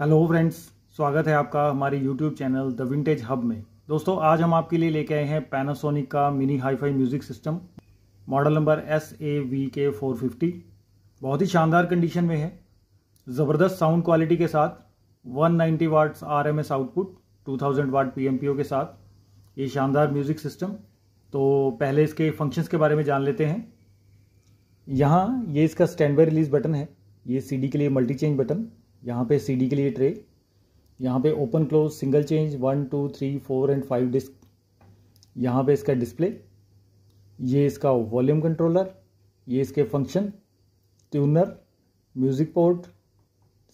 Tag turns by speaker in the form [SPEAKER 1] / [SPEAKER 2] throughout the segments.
[SPEAKER 1] Hello friends, स्वागत है आपका हमारे YouTube channel the vintage hub में। दोस्तों, आज हम आपके लिए लेके आए हैं पैनासोनिक का mini hi fi music system model number S A V K four fifty बहुत ही शानदार कंडीशन में है। ज़बरदस्त साउंड क्वालिटी के साथ 190 ninety watts R M S output 2000 watt P M P O के साथ, ये शानदार म्यूज़िक सिस्टम तो पहले इसके फ़ंक्शंस के बारे में जान लेते हैं। यहाँ ये इसका स्टैंड बाई रिलीज़ बटन है। ये सीडी के लिए मल्टी चेंज बटन यहाँ पे सीडी के लिए ट्रे यहाँ पे open close single change one two three four and five disc यहाँ पे इसका डिस्प्ले ये इसका वॉल्यूम कंट्रोलर ये इसके function tuner music port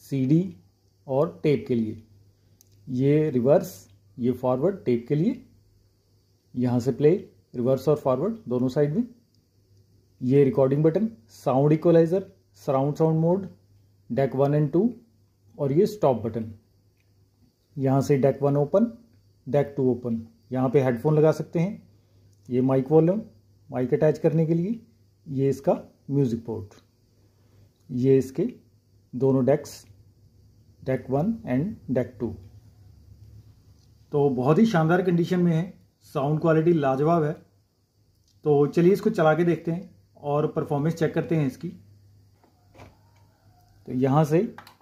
[SPEAKER 1] CD और टेप के लिए. ये रिवर्स ये फॉरवर्ड टेप के लिए. यहाँ से प्ले रिवर्स और फॉरवर्ड दोनों साइड में. ये recording button sound equalizer surround sound mode deck one and two और ये स्टॉप बटन यहाँ से deck one open deck two open यहाँ पे हेडफोन लगा सकते हैं। ये माइक वॉल्यूम माइक अटैच करने के लिए ये इसका म्यूज़िक पोर्ट ये इसके दोनों decks deck one and deck two तो बहुत ही शानदार कंडीशन में है। साउंड क्वालिटी लाजवाब है। तो चलिए इसको चला के देखते हैं और परफॉर्मेंस चेक करते हैं इसकी। तो यहाँ से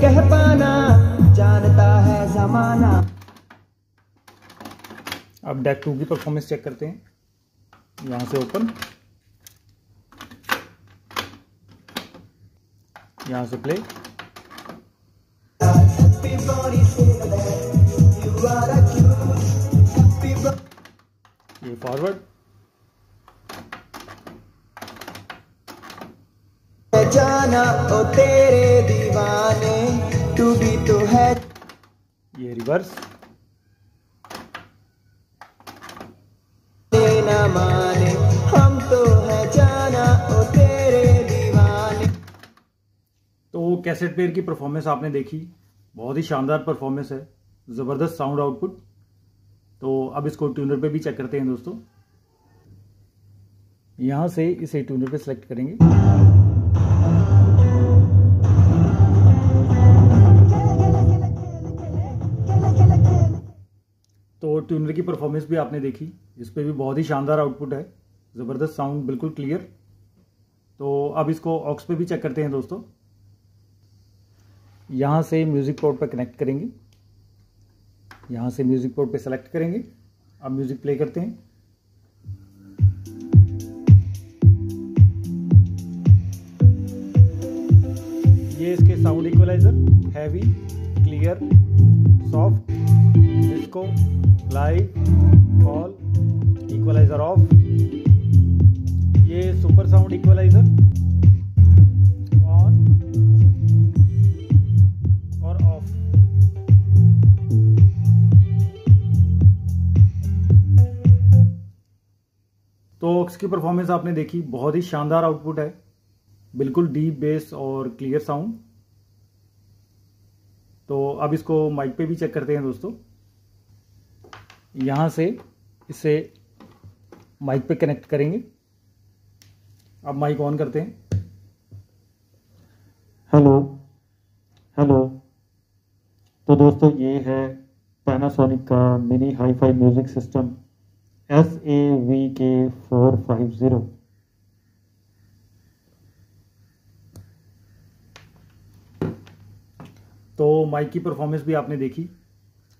[SPEAKER 2] कह पाना जानता है जमाना।
[SPEAKER 1] अब डेक टू की परफॉर्मेंस चेक करते हैं। यहाँ से ओपन यहाँ से प्ले ये फॉरवर्ड
[SPEAKER 2] जाना ओ तेरे तू भी तो है
[SPEAKER 1] ये रिवर्स
[SPEAKER 2] न माने हम तो है जाना ओ तेरे दीवाने।
[SPEAKER 1] तो कैसेट प्लेयर की परफॉर्मेंस आपने देखी। बहुत ही शानदार परफॉर्मेंस है। ज़बरदस्त साउंड आउटपुट तो अब इसको ट्यूनर पे भी चेक करते हैं दोस्तों। यहाँ से इसे ट्यूनर पे सेलेक्ट करेंगे। ट्यूनर की परफॉर्मेंस भी आपने देखी। इस पर भी बहुत ही शानदार आउटपुट है। ज़बरदस्त साउंड बिल्कुल क्लियर तो अब इसको ऑक्स पे भी चेक करते हैं दोस्तों। यहाँ से म्यूज़िक पोर्ट पर कनेक्ट करेंगे। यहाँ से म्यूज़िक पोर्ट पे सेलेक्ट करेंगे। अब म्यूज़िक प्ले करते हैं। ये इसके sound equalizer heavy clear soft disco live all equalizer off ये सुपर साउंड इक्वलाइजर ऑन और ऑफ़ तो ऑक्स की परफॉर्मेंस आपने देखी, बहुत ही शानदार आउटपुट है। बिल्कुल डीप बेस और क्लियर साउंड तो अब इसको माइक पे भी चेक करते हैं दोस्तों। यहाँ से इसे माइक पे कनेक्ट करेंगे। अब माइक ऑन करते हैं।
[SPEAKER 3] हेलो हेलो तो दोस्तों ये है पैनासोनिक का mini hi fi music system S A V K four five zero
[SPEAKER 1] तो माइक की परफॉर्मेंस भी आपने देखी।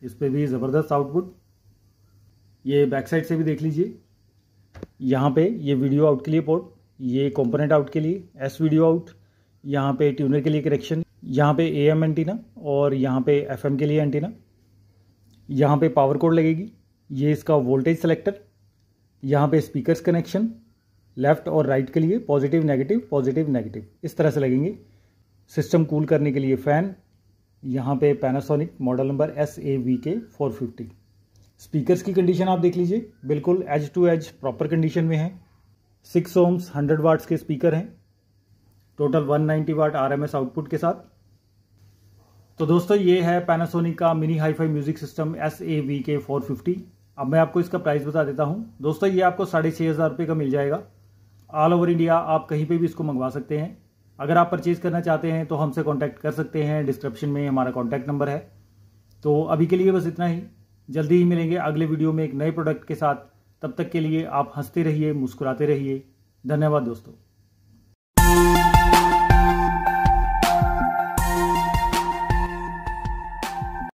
[SPEAKER 1] इस पर भी ज़बरदस्त आउटपुट ये बैक साइड से भी देख लीजिए। यहाँ पे ये वीडियो आउट के लिए पोर्ट ये कंपोनेंट आउट के लिए एस वीडियो आउट यहाँ पे ट्यूनर के लिए करेक्शन यहाँ पे ए एम एंटीना और यहाँ पे एफ़ एम के लिए एंटीना यहाँ पे पावर कोड लगेगी, ये इसका वोल्टेज सेलेक्टर यहाँ पे स्पीकर्स कनेक्शन लेफ़्ट और राइट के लिए पॉजिटिव नेगेटिव पॉजिटिव नेगेटिव इस तरह से लगेंगे। सिस्टम कूल करने के लिए फ़ैन यहाँ पे Panasonic model number S A V K four fifty speakers की कंडीशन आप देख लीजिए। बिल्कुल edge to edge proper condition में है। सिक्स ओम्स हंड्रेड वाट्स के स्पीकर हैं। टोटल 190 वाट आरएमएस आउटपुट के साथ। तो दोस्तों, ये है पैनासोनिक का mini hi fi music system S A V K four fifty अब मैं आपको इसका प्राइस बता देता हूँ। दोस्तों, ये आपको साढ़े छः हज़ार रुपये का मिल जाएगा। ऑल ओवर इंडिया आप कहीं पे भी इसको मंगवा सकते हैं। अगर आप परचेज़ करना चाहते हैं तो हमसे कांटेक्ट कर सकते हैं। डिस्क्रिप्शन में हमारा कांटेक्ट नंबर है। तो अभी के लिए बस इतना ही। जल्दी ही मिलेंगे अगले वीडियो में एक नए प्रोडक्ट के साथ। तब तक के लिए आप हँसते रहिए, मुस्कुराते रहिए। धन्यवाद दोस्तों।